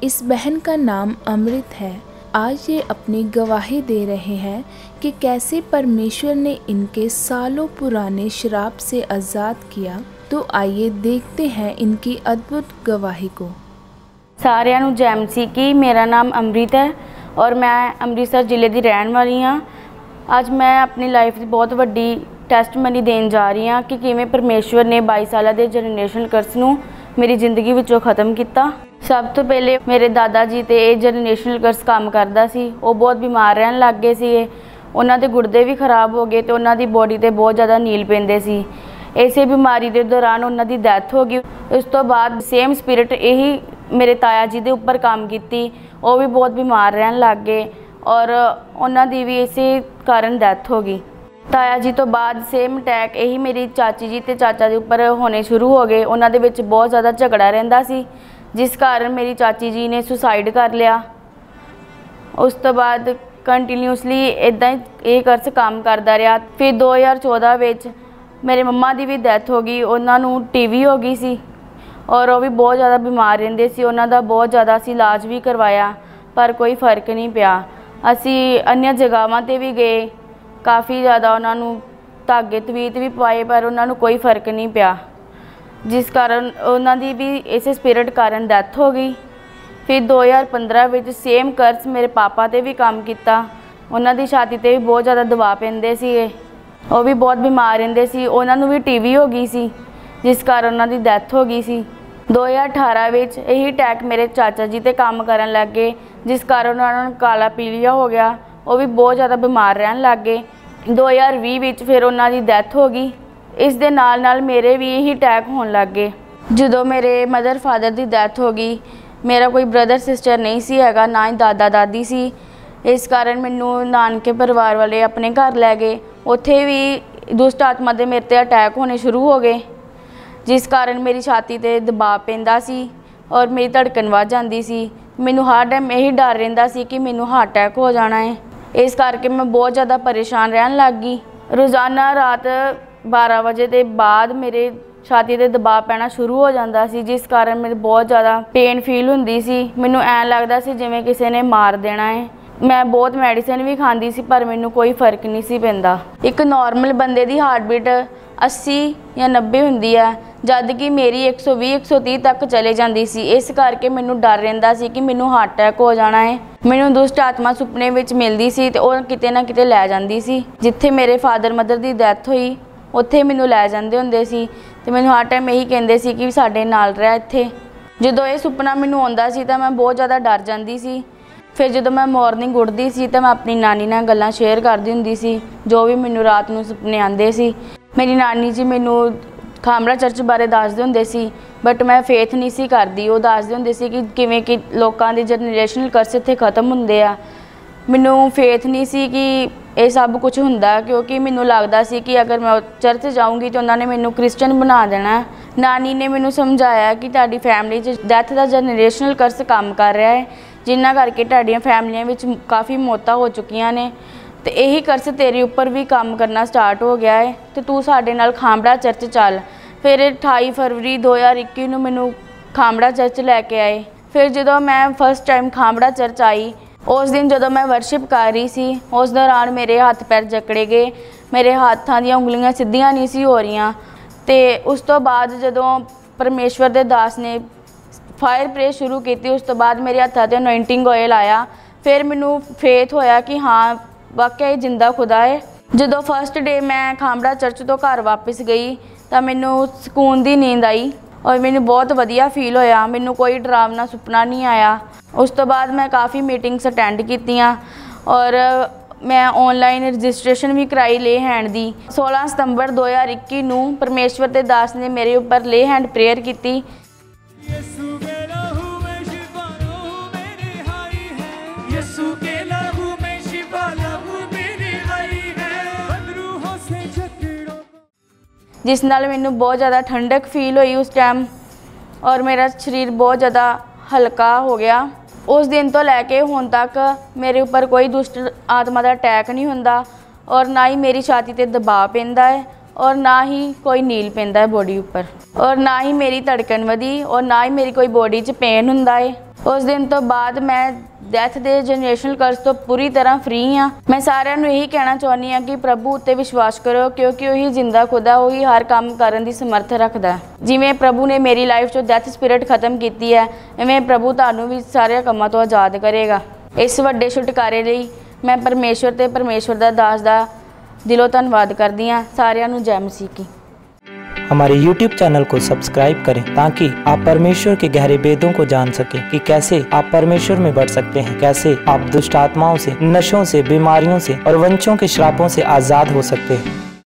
इस बहन का नाम अमृत है आज ये अपनी गवाही दे रहे हैं कि कैसे परमेश्वर ने इनके सालों पुराने श्राप से आज़ाद किया तो आइए देखते हैं इनकी अद्भुत गवाही को ਸਾਰਿਆਂ ਨੂੰ ਜੈਮ ਸੀ ਕਿ ਮੇਰਾ ਨਾਮ ਅੰਮ੍ਰਿਤ ਹੈ ਔਰ ਮੈਂ ਅੰਮ੍ਰਿਤਸਰ ਜ਼ਿਲ੍ਹੇ ਦੀ ਰਹਿਣ ਵਾਲੀ ਹਾਂ ਅੱਜ ਮੈਂ ਆਪਣੀ ਲਾਈਫ ਦੀ ਬਹੁਤ ਵੱਡੀ ਟੈਸਟਮਨੀ ਦੇਣ ਜਾ ਰਹੀ ਹਾਂ ਕਿ ਕਿਵੇਂ ਪਰਮੇਸ਼ਵਰ ਨੇ 22 ਸਾਲਾਂ ਦੇ ਜਨਰੇਸ਼ਨ ਕਰਸ ਨੂੰ ਮੇਰੀ ਜ਼ਿੰਦਗੀ ਵਿੱਚੋਂ ਖਤਮ ਕੀਤਾ ਸਭ ਤੋਂ ਪਹਿਲੇ ਮੇਰੇ ਦਾਦਾ ਜੀ ਤੇ ਇਹ ਜਨਰੇਸ਼ਨਲ ਕਰਸ ਕੰਮ ਕਰਦਾ ਸੀ। ਉਹ ਬਹੁਤ ਬਿਮਾਰ ਰਹਿਣ ਲੱਗ ਗਏ ਸੀਗੇ। ਉਹਨਾਂ ਦੇ ਗੁਰਦੇ ਵੀ ਖਰਾਬ ਹੋ ਗਏ ਤੇ ਉਹਨਾਂ ਦੀ ਬੋਡੀ ਤੇ ਬਹੁਤ ਜ਼ਿਆਦਾ ਨੀਲ ਪੈਂਦੇ ਸੀ। ਇਸੇ ਬਿਮਾਰੀ ਦੇ ਦੌਰਾਨ ਉਹਨਾਂ ਦੀ ਡੈਥ ਹੋ ਗਈ। ਉਸ ਤੋਂ ਬਾਅਦ ਸੇਮ ਸਪਿਰਿਟ ਇਹੀ ਮੇਰੇ ਤਾਇਆ ਜੀ ਦੇ ਉੱਪਰ ਕੰਮ ਕੀਤੀ। ਉਹ ਵੀ ਬਹੁਤ ਬਿਮਾਰ ਰਹਿਣ ਲੱਗ ਗਏ ਔਰ ਉਹਨਾਂ ਦੀ ਵੀ ਇਸੇ ਕਾਰਨ ਡੈਥ ਹੋ ਗਈ। ਤਾਇਆ ਜੀ ਤੋਂ ਬਾਅਦ ਸੇਮ ਅਟੈਕ ਇਹੀ ਮੇਰੀ ਚਾਚੀ ਜੀ ਤੇ ਚਾਚਾ ਦੇ ਉੱਪਰ ਹੋਣੇ ਸ਼ੁਰੂ ਹੋ ਗਏ। ਉਹਨਾਂ ਦੇ ਵਿੱਚ ਬਹੁਤ ਜ਼ਿਆਦਾ ਝਗੜਾ ਰਹਿੰਦਾ ਸੀ। ਜਿਸ ਕਾਰਨ ਮੇਰੀ ਚਾਚੀ ਜੀ ਨੇ ਸੁਸਾਈਡ ਕਰ ਲਿਆ। ਉਸ ਤੋਂ ਬਾਅਦ ਕੰਟੀਨਿਊਸਲੀ ਇਦਾਂ ਹੀ ਇਹ ਕਰਸ ਕੰਮ ਕਰਦਾ ਰਿਹਾ। ਫਿਰ 2014 ਵਿੱਚ ਮੇਰੇ ਮੰਮਾ ਦੀ ਵੀ ਡੈਥ ਹੋ ਗਈ, ਉਹਨਾਂ ਨੂੰ ਟੀਵੀ ਹੋ ਗਈ ਸੀ ਔਰ ਉਹ ਵੀ ਬਹੁਤ ਜ਼ਿਆਦਾ ਬਿਮਾਰ ਰਹਿੰਦੇ ਸੀ। ਉਹਨਾਂ ਦਾ ਬਹੁਤ ਜ਼ਿਆਦਾ ਅਸੀਂ ਇਲਾਜ ਵੀ ਕਰਵਾਇਆ, ਪਰ ਕੋਈ ਫ਼ਰਕ ਨਹੀਂ ਪਿਆ। ਅਸੀਂ ਅਨਿਆ ਜਗ੍ਹਾਵਾਂ ਤੇ ਵੀ ਗਏ, ਕਾਫੀ ਜ਼ਿਆਦਾ ਉਹਨਾਂ ਨੂੰ ਧਾਗੇ ਤਵੀਤ ਵੀ ਪਾਏ, ਪਰ ਉਹਨਾਂ ਨੂੰ ਕੋਈ ਫ਼ਰਕ ਨਹੀਂ ਪਿਆ। ਜਿਸ ਕਾਰਨ ਉਹਨਾਂ ਦੀ ਵੀ ਇਸੇ ਸਪਿਰਿਟ ਕਾਰਨ ਡੈਥ ਹੋ ਗਈ। ਫਿਰ 2015 ਵਿੱਚ ਸੇਮ ਕਰਸ ਮੇਰੇ ਪਾਪਾ ਤੇ ਵੀ ਕੰਮ ਕੀਤਾ। ਉਹਨਾਂ ਦੀ ਛਾਤੀ ਤੇ ਵੀ ਬਹੁਤ ਜ਼ਿਆਦਾ ਦਬਾਅ ਪੈਂਦੇ ਸੀਗੇ। ਉਹ ਵੀ ਬਹੁਤ ਬਿਮਾਰ ਰਹਿੰਦੇ ਸੀ। ਉਹਨਾਂ ਨੂੰ ਵੀ ਟੀਵੀ ਹੋ ਗਈ ਸੀ, ਜਿਸ ਕਾਰਨ ਉਹਨਾਂ ਦੀ ਡੈਥ ਹੋ ਗਈ ਸੀ। 2018 ਵਿੱਚ ਇਹੀ ਅਟੈਕ ਮੇਰੇ ਚਾਚਾ ਜੀ ਤੇ ਕੰਮ ਕਰਨ ਲੱਗ ਗਏ ਜਿਸ ਕਾਰਨ ਉਹਨਾਂ ਨੂੰ ਕਾਲਾ ਪੀਲੀਆ ਹੋ ਗਿਆ। ਉਹ ਵੀ ਬਹੁਤ ਜ਼ਿਆਦਾ ਬਿਮਾਰ ਰਹਿਣ ਲੱਗ ਗਏ। 2020 ਵਿੱਚ ਫਿਰ ਉਹਨਾਂ ਦੀ ਡੈਥ ਹੋ ਗਈ। ਇਸ ਦੇ ਨਾਲ ਨਾਲ ਮੇਰੇ ਵੀ ਇਹੀ ਅਟੈਕ ਹੋਣ ਲੱਗ ਗਏ। ਜਦੋਂ ਮੇਰੇ ਮਦਰ ਫਾਦਰ ਦੀ ਡੈਥ ਹੋ ਗਈ, ਮੇਰਾ ਕੋਈ ਬ੍ਰਦਰ ਸਿਸਟਰ ਨਹੀਂ ਸੀ ਹੈਗਾ, ਨਾ ਹੀ ਦਾਦਾ, ਦਾਦੀ ਸੀ। ਇਸ ਕਾਰਨ ਮੈਨੂੰ ਨਾਨਕੇ ਪਰਿਵਾਰ ਵਾਲੇ ਆਪਣੇ ਘਰ ਲੈ ਗਏ। ਉੱਥੇ ਵੀ ਦੁਸ਼ਟ ਆਤਮਾ ਦੇ ਮੇਰੇ ਤੇ ਅਟੈਕ ਹੋਣੇ ਸ਼ੁਰੂ ਹੋ ਗਏ। ਜਿਸ ਕਾਰਨ ਮੇਰੀ ਛਾਤੀ ਤੇ ਦਬਾਅ ਪੈਂਦਾ ਸੀ ਔਰ ਮੇਰੀ ਧੜਕਣ ਵੱਧ ਜਾਂਦੀ ਸੀ। ਮੈਨੂੰ ਹਰ ਟਾਈਮ ਇਹੀ ਡਰ ਰਹਿੰਦਾ ਸੀ ਕਿ ਮੈਨੂੰ ਹਾਰਟ ਅਟੈਕ ਹੋ ਜਾਣਾ ਹੈ। ਇਸ ਕਰਕੇ ਮੈਂ ਬਹੁਤ ਜ਼ਿਆਦਾ ਪਰੇਸ਼ਾਨ ਰਹਿਣ ਲੱਗ ਗਈ। ਰੋਜ਼ਾਨਾ ਰਾਤ 12 ਵਜੇ ਦੇ ਬਾਅਦ ਮੇਰੇ ਛਾਤੀ ਤੇ ਦਬਾਅ ਪੈਣਾ ਸ਼ੁਰੂ ਹੋ ਜਾਂਦਾ ਸੀ, ਜਿਸ ਕਾਰਨ ਮੈਨੂੰ ਬਹੁਤ ਜ਼ਿਆਦਾ ਪੇਨ ਫੀਲ ਹੁੰਦੀ ਸੀ। ਮੈਨੂੰ ਐਂ ਲੱਗਦਾ ਸੀ ਜਿਵੇਂ ਕਿਸੇ ਨੇ ਮਾਰ ਦੇਣਾ ਹੈ। ਮੈਂ ਬਹੁਤ ਮੈਡੀਸਿਨ ਵੀ ਖਾਂਦੀ ਸੀ, ਪਰ ਮੈਨੂੰ ਕੋਈ ਫ਼ਰਕ ਨਹੀਂ ਸੀ ਪੈਂਦਾ। ਇੱਕ ਨਾਰਮਲ ਬੰਦੇ ਦੀ ਹਾਰਟ ਬੀਟ 80 ਜਾਂ 90 ਹੁੰਦੀ ਹੈ ਜਦ ਕਿ ਮੇਰੀ 120 130 ਤੱਕ ਚਲੇ ਜਾਂਦੀ ਸੀ। ਇਸ ਕਰਕੇ ਮੈਨੂੰ ਡਰ ਰਹਿੰਦਾ ਸੀ ਕਿ ਮੈਨੂੰ ਹਾਰਟ ਅਟੈਕ ਹੋ ਜਾਣਾ ਹੈ। ਮੈਨੂੰ ਦੁਸ਼ਟ ਆਤਮਾ ਸੁਪਨੇ ਵਿੱਚ ਮਿਲਦੀ ਸੀ ਤੇ ਉਹ ਕਿਤੇ ਨਾ ਕਿਤੇ ਲੈ ਜਾਂਦੀ ਸੀ, ਜਿੱਥੇ ਮੇਰੇ ਫਾਦਰ ਮਦਰ ਦੀ ਡੈਥ ਹੋਈ। ਉੱਥੇ ਮੈਨੂੰ ਲੈ ਜਾਂਦੇ ਹੁੰਦੇ ਸੀ ਤੇ ਮੈਨੂੰ ਹਰ ਟਾਈਮ ਇਹੀ ਕਹਿੰਦੇ ਸੀ ਕਿ ਸਾਡੇ ਨਾਲ ਰਹਿ ਇੱਥੇ। ਜਦੋਂ ਇਹ ਸੁਪਨਾ ਮੈਨੂੰ ਆਉਂਦਾ ਸੀ ਤਾਂ ਮੈਂ ਬਹੁਤ ਜ਼ਿਆਦਾ ਡਰ ਜਾਂਦੀ ਸੀ। ਫਿਰ ਜਦੋਂ ਮੈਂ ਮਾਰਨਿੰਗ ਉੱਠਦੀ ਸੀ ਤਾਂ ਮੈਂ ਆਪਣੀ ਨਾਨੀ ਨਾਲ ਗੱਲਾਂ ਸ਼ੇਅਰ ਕਰਦੀ ਹੁੰਦੀ ਸੀ, ਜੋ ਵੀ ਮੈਨੂੰ ਰਾਤ ਨੂੰ ਸੁਪਨੇ ਆਉਂਦੇ ਸੀ। ਮੇਰੀ ਨਾਨੀ ਜੀ ਮੈਨੂੰ ਖਾਮਰਾ ਚਰਚ ਬਾਰੇ ਦੱਸਦੇ ਹੁੰਦੇ ਸੀ ਬਟ ਮੈਂ ਫੇਥ ਨਹੀਂ ਸੀ ਕਰਦੀ। ਉਹ ਦੱਸਦੇ ਹੁੰਦੇ ਸੀ ਕਿ ਕਿਵੇਂ ਕਿ ਲੋਕਾਂ ਦੇ ਜਨਰੇਸ਼ਨਲ ਕਰਸ ਇੱਥੇ ਖਤਮ ਹੁੰਦੇ ਆ। ਮੈਨੂੰ ਫੇਥ ਨਹੀਂ ਸੀ ਕਿ ਇਹ ਸਭ ਕੁਝ ਹੁੰਦਾ ਕਿਉਂਕਿ ਮੈਨੂੰ ਲੱਗਦਾ ਸੀ ਕਿ ਅਗਰ ਮੈਂ ਚਰਚ ਜਾਊਂਗੀ ਤਾਂ ਉਹਨਾਂ ਨੇ ਮੈਨੂੰ ਕ੍ਰਿਸਚੀਅਨ ਬਣਾ ਦੇਣਾ। ਨਾਨੀ ਨੇ ਮੈਨੂੰ ਸਮਝਾਇਆ ਕਿ ਤੁਹਾਡੀ ਫੈਮਿਲੀ 'ਚ ਡੈਥ ਦਾ ਜਨਰੇਸ਼ਨਲ ਕਰਸ ਕੰਮ ਕਰ ਰਿਹਾ ਹੈ, ਜਿੰਨਾ ਕਰਕੇ ਤੁਹਾਡੀਆਂ ਫੈਮਲੀਆਂ ਵਿੱਚ ਕਾਫੀ ਮੌਤਾਂ ਹੋ ਚੁੱਕੀਆਂ ਨੇ। ਤੇ ਇਹੀ ਕਰਸ ਤੇਰੇ ਉੱਪਰ ਵੀ ਕੰਮ ਕਰਨਾ ਸਟਾਰਟ ਹੋ ਗਿਆ ਹੈ। ਤੇ ਤੂੰ ਸਾਡੇ ਨਾਲ ਖਾਂਬੜਾ ਚਰਚ ਚੱਲ। ਫਿਰ 28 ਫਰਵਰੀ 2021 ਨੂੰ ਮੈਨੂੰ ਖਾਂਬੜਾ ਚਰਚ ਲੈ ਕੇ ਆਏ। ਫਿਰ ਜਦੋਂ ਮੈਂ ਫਸਟ ਟਾਈਮ ਖਾਂਬੜਾ ਚਰਚ ਆਈ ਉਸ ਦਿਨ ਜਦੋਂ ਮੈਂ ਵਰਸ਼ਿਪ ਕਰ ਰਹੀ ਸੀ, ਉਸ ਦੌਰਾਨ ਮੇਰੇ ਹੱਥ ਪੈਰ ਜਕੜੇ ਗਏ। ਮੇਰੇ ਹੱਥਾਂ ਦੀਆਂ ਉਂਗਲੀਆਂ ਸਿੱਧੀਆਂ ਨਹੀਂ ਸੀ ਹੋ ਰਹੀਆਂ। ਤੇ ਉਸ ਤੋਂ ਬਾਅਦ ਜਦੋਂ ਪਰਮੇਸ਼ਵਰ ਦੇ ਦਾਸ ਨੇ ਫਾਇਰ ਪ੍ਰੇ ਸ਼ੁਰੂ ਕੀਤੀ, ਉਸ ਤੋਂ ਬਾਅਦ ਮੇਰੇ ਹੱਥਾਂ ਤੇ ਅਨੋਇੰਟਿੰਗ ਆਇਲ ਆਇਆ। ਫਿਰ ਮੈਨੂੰ ਫੇਥ ਹੋਇਆ ਕਿ ਹਾਂ, ਵਾਕਿਆ ਇਹ ਜਿੰਦਾ ਖੁਦਾ ਹੈ ਜਦੋਂ ਫਸਟ ਡੇ ਮੈਂ ਖਾਂਬੜਾ ਚਰਚ ਤੋਂ ਘਰ ਵਾਪਸ ਗਈ, ਤਾਂ ਮੈਨੂੰ ਸਕੂਨ ਦੀ ਨੀਂਦ ਆਈ। ਔਰ ਮੈਨੂੰ ਬਹੁਤ ਵਧੀਆ ਫੀਲ ਹੋਇਆ। ਮੈਨੂੰ ਕੋਈ ਡਰਾਵਨਾ ਸੁਪਨਾ ਨਹੀਂ ਆਇਆ। ਉਸ ਤੋਂ ਬਾਅਦ ਮੈਂ ਕਾਫੀ ਮੀਟਿੰਗਸ ਅਟੈਂਡ ਕੀਤੀਆਂ ਔਰ ਮੈਂ ਆਨਲਾਈਨ ਰਜਿਸਟ੍ਰੇਸ਼ਨ ਵੀ ਕਰਾਈ ਲੇ ਹੈਂਡ ਦੀ। 16 ਸਤੰਬਰ 2021 ਨੂੰ ਪਰਮੇਸ਼ਵਰ ਦੇ ਦਾਸ ਨੇ ਮੇਰੇ ਉੱਪਰ ਲੇ ਹੈਂਡ ਪ੍ਰੇਅਰ ਕੀਤੀ। ਜਿਸ ਨਾਲ ਮੈਨੂੰ ਬਹੁਤ ਜ਼ਿਆਦਾ ਠੰਡਕ ਫੀਲ ਹੋਈ ਉਸ ਟਾਈਮ ਔਰ ਮੇਰਾ ਸਰੀਰ ਬਹੁਤ ਜ਼ਿਆਦਾ ਹਲਕਾ ਹੋ ਗਿਆ। ਉਸ ਦਿਨ ਤੋਂ ਲੈ ਕੇ ਹੁਣ ਤੱਕ ਮੇਰੇ ਉੱਪਰ ਕੋਈ ਦੁਸ਼ਟ ਆਤਮਾ ਦਾ ਅਟੈਕ ਨਹੀਂ ਹੁੰਦਾ ਔਰ ਨਾ ਹੀ ਮੇਰੀ ਛਾਤੀ ਤੇ ਦਬਾਅ ਪੈਂਦਾ ਹੈ ਔਰ ਨਾ ਹੀ ਕੋਈ ਨੀਲ ਪੈਂਦਾ ਹੈ ਬੋਡੀ ਉੱਪਰ। ਔਰ ਨਾ ਹੀ ਮੇਰੀ ਧੜਕਣ ਵਧੀ ਔਰ ਨਾ ਹੀ ਮੇਰੀ ਕੋਈ ਬੋਡੀ 'ਚ ਪੇਨ ਹੁੰਦਾ ਹੈ। ਉਸ ਦਿਨ ਤੋਂ ਬਾਅਦ ਮੈਂ ਡੈਥ ਦੇ ਜਨਰੇਸ਼ਨਲ ਕਰਜ਼ ਤੋਂ ਪੂਰੀ ਤਰ੍ਹਾਂ ਫ੍ਰੀ ਹਾਂ। ਮੈਂ ਸਾਰਿਆਂ ਨੂੰ ਇਹੀ ਕਹਿਣਾ ਚਾਹੁੰਦੀ ਹਾਂ ਕਿ ਪ੍ਰਭੂ ਉੱਤੇ ਵਿਸ਼ਵਾਸ ਕਰੋ, ਕਿਉਂਕਿ ਉਹੀ ਜਿੰਦਾ ਖੁਦਾ, ਉਹੀ ਹਰ ਕੰਮ ਕਰਨ ਦੀ ਸਮਰੱਥ ਰੱਖਦਾ ਜਿਵੇਂ ਪ੍ਰਭੂ ਨੇ ਮੇਰੀ ਲਾਈਫ 'ਚੋਂ ਡੈਥ ਸਪਿਰਿਟ ਖਤਮ ਕੀਤੀ ਹੈ, ਐਵੇਂ ਪ੍ਰਭੂ ਤੁਹਾਨੂੰ ਵੀ ਸਾਰੇ ਕੰਮਾਂ ਤੋਂ ਆਜ਼ਾਦ ਕਰੇਗਾ। ਇਸ ਵੱਡੇ ਛੁਟਕਾਰੇ ਲਈ ਮੈਂ ਪਰਮੇਸ਼ਵਰ ਤੇ ਪਰਮੇਸ਼ਵਰ ਦਾ ਦਾਸ ਦਾ ਦਿਲੋਂ ਧੰਨਵਾਦ ਕਰਦੀ ਹਾਂ। ਸਾਰਿਆਂ ਨੂੰ ਜੈ ਮਸੀਹ ਕੀ। हमारे YouTube चैनल को सब्सक्राइब करें ताकि आप परमेश्वर के गहरे वेदों को जान सके कि कैसे आप परमेश्वर में बढ़ सकते हैं, कैसे आप दुष्ट आत्माओं से, नशों से, बीमारियों से और वंशों के श्रापों से आज़ाद हो सकते हैं।